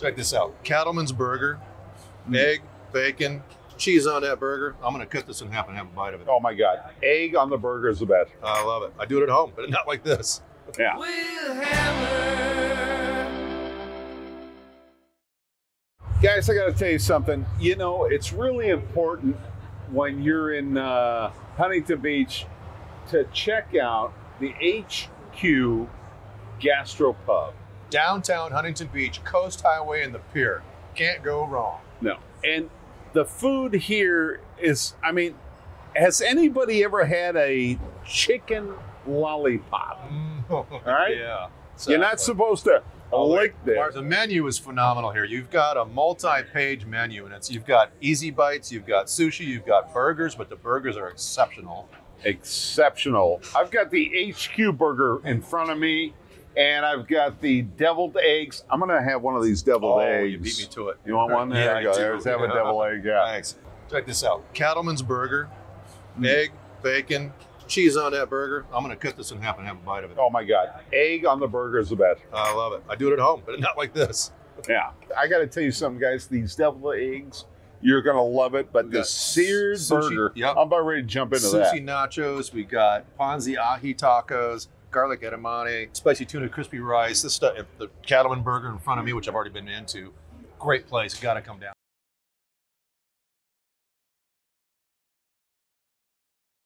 Check this out. Cattleman's burger, Mm. egg, bacon, cheese on that burger. I'm gonna cut this in half and have a bite of it. Oh my God. Egg on the burger is the best. I love it. I do it at home, but not like this. Yeah. Guys, I got to tell you something. You know, it's really important when you're in uh, Huntington Beach to check out the HQ Gastropub. Downtown Huntington Beach, Coast Highway and the pier. Can't go wrong. No. And the food here is, I mean, has anybody ever had a chicken lollipop? Mm-hmm. All right. Yeah. You're not supposed to Oh, lick this. The menu is phenomenal here. You've got a multi-page menu, and it's you've got easy bites, you've got sushi, you've got burgers, but the burgers are exceptional. exceptional. I've got the HQ burger in front of me, and I've got the deviled eggs. I'm gonna have one of these deviled oh, eggs. you beat me to it. You want one? There Yeah, you go. There's have a deviled egg. Yeah. Thanks. Check this out. Cattleman's burger, Mm. egg, bacon, cheese on that burger. I'm gonna cut this in half and have a bite of it. Oh my God. Egg on the burger is the best. I love it. I do it at home, but not like this. Yeah. I got to tell you something, guys. These deviled eggs, you're gonna love it. But the seared sushi. burger, Yep. I'm about ready to jump into Sushi that. nachos. We got ponzu ahi tacos, garlic edamame, spicy tuna crispy rice. This stuff, the Cattleman burger in front of me, which I've already been into. Great place. Got to come down.